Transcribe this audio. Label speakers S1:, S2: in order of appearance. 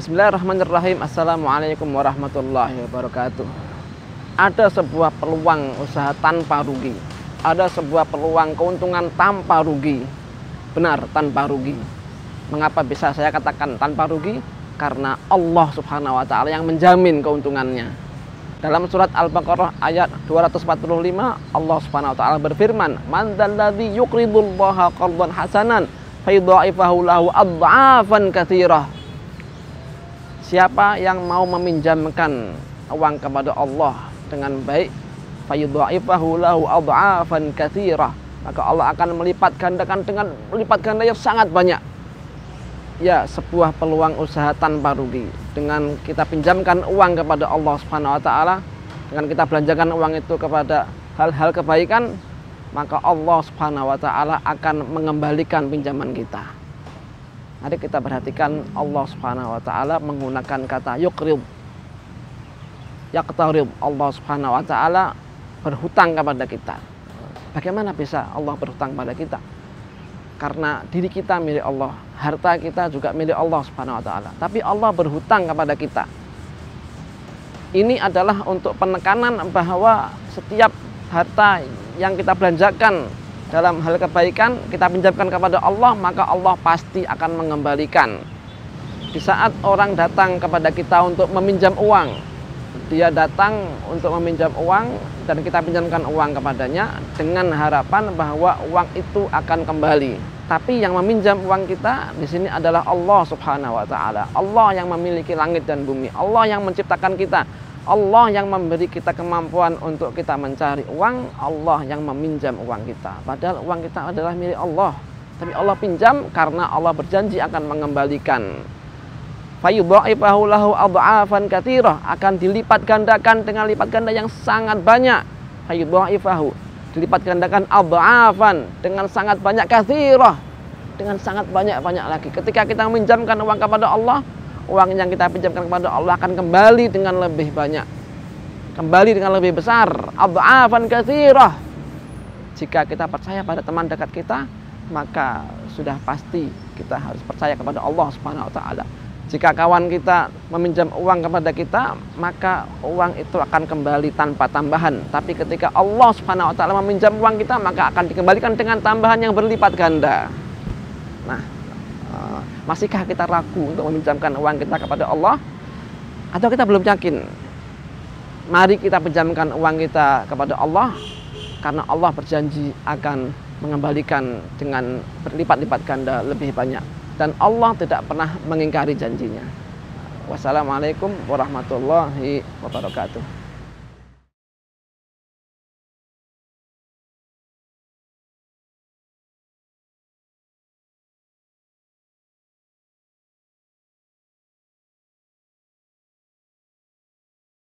S1: Bismillahirrahmanirrahim. Assalamualaikum warahmatullahi wabarakatuh. Ada sebuah peluang usaha tanpa rugi. Ada sebuah peluang keuntungan tanpa rugi. Benar, tanpa rugi. Mengapa bisa saya katakan tanpa rugi? Karena Allah Subhanahu wa taala yang menjamin keuntungannya. Dalam surat Al-Baqarah ayat 245 Allah Subhanahu wa taala berfirman, "Man dzalladzi yuqridullaha qardan hasanan fayudha'ifahu lahu adha'afan katsirah." Siapa yang mau meminjamkan uang kepada Allah dengan baik, fayudha'ifahu lahu adha'afan maka Allah akan melipat gandakan dengan melipat ganda yang sangat banyak ya sebuah peluang usaha tanpa rugi dengan kita pinjamkan uang kepada Allah Subhanahu wa taala dengan kita belanjakan uang itu kepada hal-hal kebaikan maka Allah Subhanahu wa taala akan mengembalikan pinjaman kita. Mari kita perhatikan Allah Subhanahu wa taala menggunakan kata yuqrib. Yaqtarib Allah Subhanahu wa taala berhutang kepada kita. Bagaimana bisa Allah berhutang pada kita? Karena diri kita milik Allah, harta kita juga milik Allah Subhanahu wa taala. Tapi Allah berhutang kepada kita. Ini adalah untuk penekanan bahwa setiap harta yang kita belanjakan dalam hal kebaikan kita pinjamkan kepada Allah, maka Allah pasti akan mengembalikan. Di saat orang datang kepada kita untuk meminjam uang, dia datang untuk meminjam uang dan kita pinjamkan uang kepadanya dengan harapan bahwa uang itu akan kembali. Tapi yang meminjam uang kita di sini adalah Allah Subhanahu wa taala. Allah yang memiliki langit dan bumi. Allah yang menciptakan kita. Allah yang memberi kita kemampuan untuk kita mencari uang, Allah yang meminjam uang kita. Padahal uang kita adalah milik Allah. Tapi Allah pinjam karena Allah berjanji akan mengembalikan. Lahu adha'afan katsirah akan dilipat gandakan dengan lipat ganda yang sangat banyak. Fayudha'ifahu dilipat gandakan adha'afan dengan sangat banyak kathirah dengan sangat banyak-banyak lagi ketika kita meminjamkan uang kepada Allah uang yang kita pinjamkan kepada Allah akan kembali dengan lebih banyak kembali dengan lebih besar adha'afan kathirah jika kita percaya pada teman dekat kita maka sudah pasti kita harus percaya kepada Allah Subhanahu wa taala jika kawan kita meminjam uang kepada kita, maka uang itu akan kembali tanpa tambahan. Tapi ketika Allah Subhanahu wa taala meminjam uang kita, maka akan dikembalikan dengan tambahan yang berlipat ganda. Nah, masihkah kita ragu untuk meminjamkan uang kita kepada Allah? Atau kita belum yakin? Mari kita pinjamkan uang kita kepada Allah karena Allah berjanji akan mengembalikan dengan berlipat-lipat ganda lebih banyak dan Allah tidak pernah mengingkari janjinya. Wassalamualaikum warahmatullahi wabarakatuh.